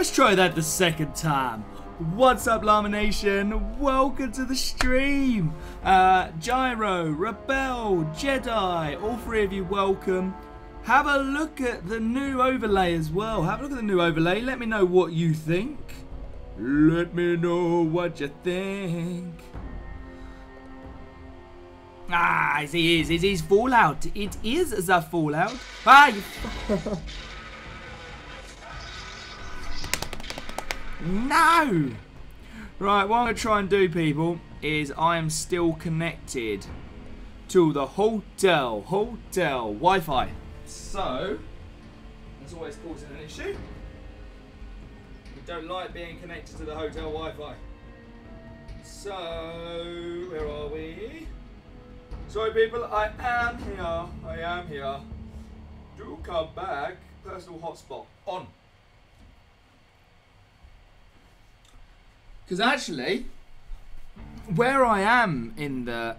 Let's try that the second time. What's up, Llama Nation? Welcome to the stream. Uh, Gyro, Rebel, Jedi, all three of you welcome. Have a look at the new overlay as well. Have a look at the new overlay. Let me know what you think. Let me know what you think. Ah, it is. It is Fallout. It is the Fallout. Ah, No! Right, what I'm going to try and do, people, is I am still connected to the hotel, hotel Wi-Fi. So, that's always causing an issue. We don't like being connected to the hotel Wi-Fi. So, where are we? Sorry, people, I am here. I am here. Do come back. Personal hotspot on. Because actually, where I am in the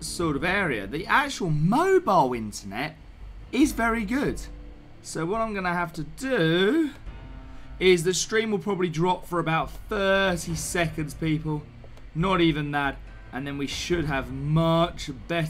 sort of area, the actual mobile internet is very good. So what I'm going to have to do is the stream will probably drop for about 30 seconds, people. Not even that. And then we should have much better